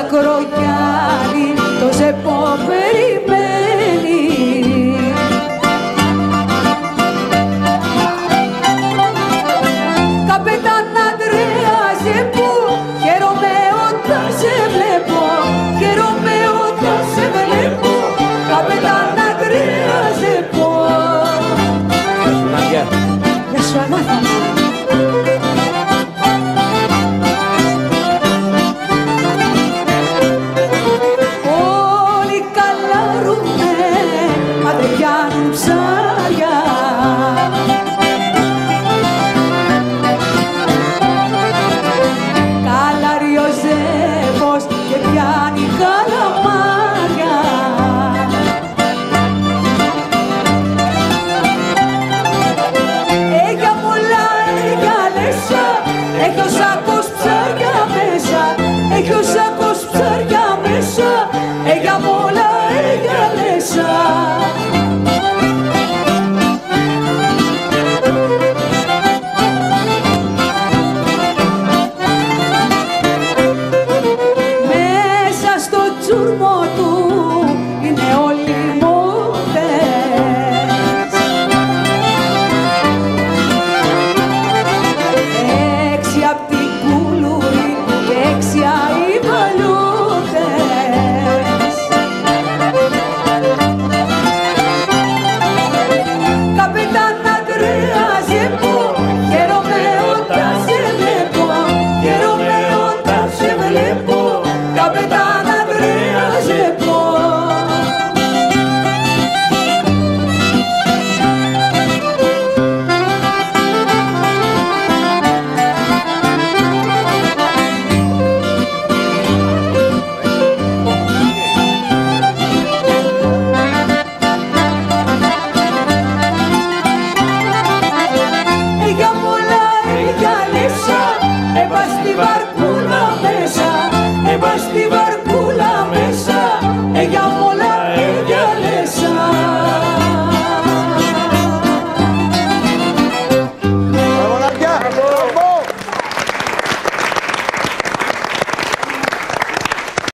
ακρογιάννη το ζεπό περιμένει. Καπετάν Αντρέα Ζεπού χαίρομαι όταν σε βλέπω. Χαίρομαι όταν σε βλέπω. Καπετάν Αντρέα Ζεπού Γεια σου Ανάθανα μα δεν πιάνουν ψάρια. Καλάρει ο Ζεύος και πιάνει καλαμάρια. Έγια πολλά, έγια λέσα, έχεις ο όταν σε